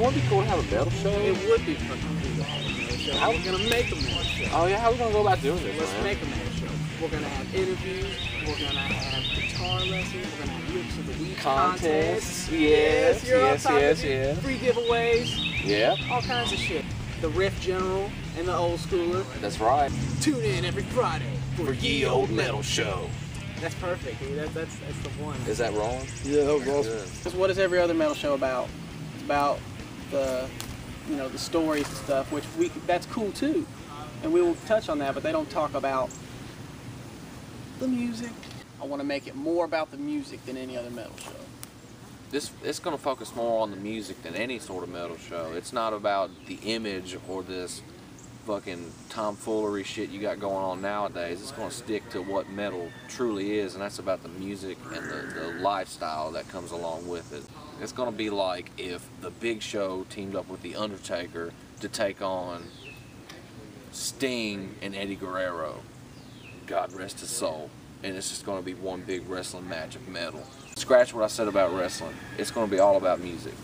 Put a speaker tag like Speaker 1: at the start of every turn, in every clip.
Speaker 1: wouldn't it be cool to have a metal show?
Speaker 2: It would be fucking cool to have a metal show.
Speaker 1: How-
Speaker 2: We're gonna make a metal show.
Speaker 1: Oh yeah, how we gonna go about doing this,
Speaker 2: Let's
Speaker 1: man?
Speaker 2: make a metal show. We're gonna have interviews. We're gonna have guitar lessons. We're gonna have lips of the week
Speaker 1: Contests.
Speaker 2: contests.
Speaker 1: Yes,
Speaker 2: you're
Speaker 1: yes, yes, yes.
Speaker 2: Free giveaways.
Speaker 1: Yeah,
Speaker 2: All kinds of shit. The Riff General and the Old Schooler.
Speaker 1: that's right.
Speaker 2: Tune in every Friday
Speaker 1: For Ye Olde Metal Show.
Speaker 2: That's perfect, dude. That, that's that's the one.
Speaker 1: Is that wrong?
Speaker 3: Yeah, that was awesome.
Speaker 2: Because what is every other metal show about? It's about the, you know, the stories and stuff, which we that's cool too, and we will touch on that. But they don't talk about the music. I want to make it more about the music than any other metal show.
Speaker 1: This it's gonna focus more on the music than any sort of metal show. It's not about the image or this fucking tomfoolery shit you got going on nowadays. It's gonna stick to what metal truly is, and that's about the music and the, the lifestyle that comes along with it. It's gonna be like if the Big Show teamed up with the Undertaker to take on Sting and Eddie Guerrero. God rest his soul. And it's just going to be one big wrestling match of metal. Scratch what I said about wrestling. It's going to be all about music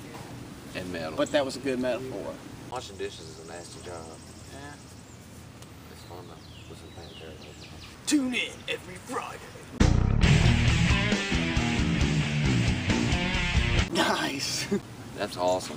Speaker 1: and metal.
Speaker 2: But that was a good metaphor.
Speaker 4: Washing dishes is a nasty job.
Speaker 2: Yeah.
Speaker 4: It's fun though. Listen to Pantera.
Speaker 2: Tune in every Friday. Nice.
Speaker 1: That's awesome.